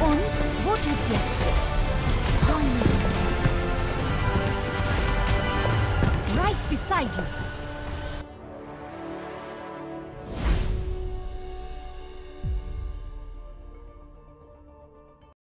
Und wo geht's jetzt? Join me. Right beside you.